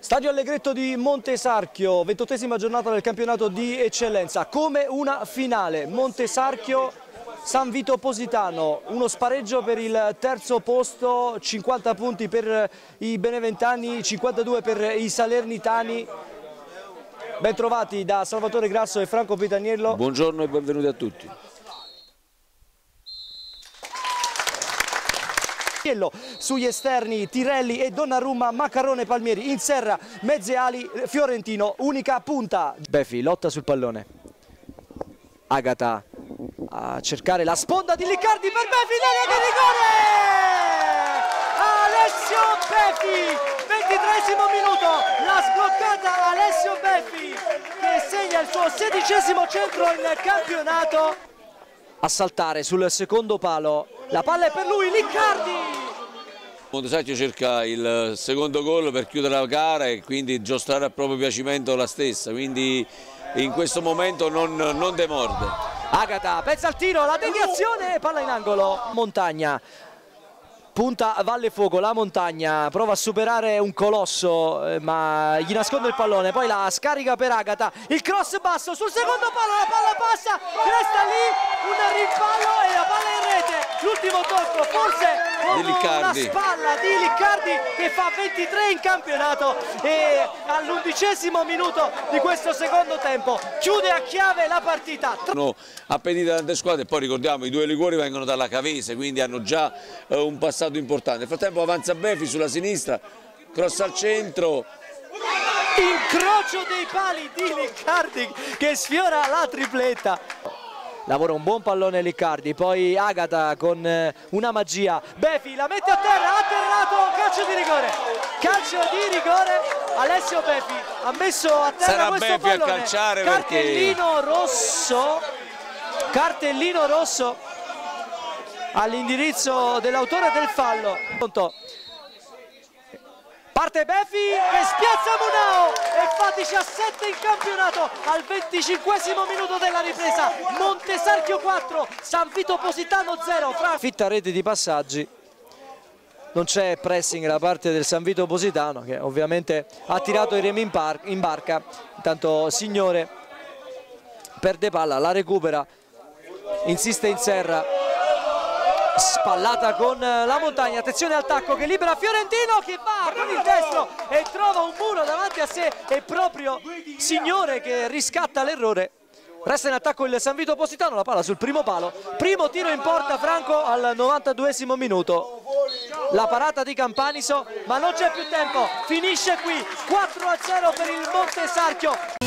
Stadio Allegretto di Montesarchio, ventottesima giornata del campionato di eccellenza, come una finale, Montesarchio San Vito Positano, uno spareggio per il terzo posto, 50 punti per i beneventani, 52 per i salernitani. Ben trovati da Salvatore Grasso e Franco Pitaniello. Buongiorno e benvenuti a tutti. Sugli esterni Tirelli e Donnarumma, Maccarone, Palmieri, in serra, mezze ali, Fiorentino, unica punta. Beffi lotta sul pallone. Agata a cercare la sponda di Liccardi per Beffi, l'area di rigore! Alessio Beffi, ventitresimo minuto, la sbloccata Alessio Beffi che segna il suo sedicesimo centro in campionato. A saltare sul secondo palo, la palla è per lui, Liccardi! Montesacchio cerca il secondo gol per chiudere la gara e quindi giostrare a proprio piacimento la stessa, quindi in questo momento non, non demorde. Agata, pensa al tiro, la deviazione, palla in angolo, Montagna. Punta Valle Fuoco, la montagna, prova a superare un colosso eh, ma gli nasconde il pallone, poi la scarica per Agata, il cross basso sul secondo palo, la palla passa, resta lì, un rimpallo e la palla in rete, l'ultimo tocco, forse di Liccardi. una spalla di Liccardi che fa 23 in campionato e all'undicesimo minuto di questo secondo tempo chiude a chiave la partita. Sono appetite tante squadre e poi ricordiamo i due Liguori vengono dalla Cavese quindi hanno già eh, un passato importante. Nel frattempo avanza Befi sulla sinistra, cross al centro, incrocio dei pali di Liccardi che sfiora la tripletta lavora un buon pallone Liccardi, poi Agata con eh, una magia, Befi la mette a terra, atterrato, calcio di rigore, calcio di rigore, Alessio Befi ha messo a terra Sarà questo Befi pallone, a calciare cartellino perché... rosso, cartellino rosso all'indirizzo dell'autore del fallo. Parte Befi che spiazza Munao e fa 17 in campionato al 25 minuto della ripresa. Montesarchio 4, San Vito Positano 0. Fra... Fitta rete di passaggi. Non c'è pressing da parte del San Vito Positano che ovviamente ha tirato i remi in, in barca. Intanto Signore perde palla, la recupera, insiste in serra spallata con la montagna. Attenzione al tacco che libera Fiorentino che va con il destro e trova un muro davanti a sé. È proprio Signore che riscatta l'errore. Resta in attacco il San Vito Positano la palla sul primo palo. Primo tiro in porta Franco al 92 minuto. La parata di Campaniso ma non c'è più tempo. Finisce qui 4 a 0 per il Montesarchio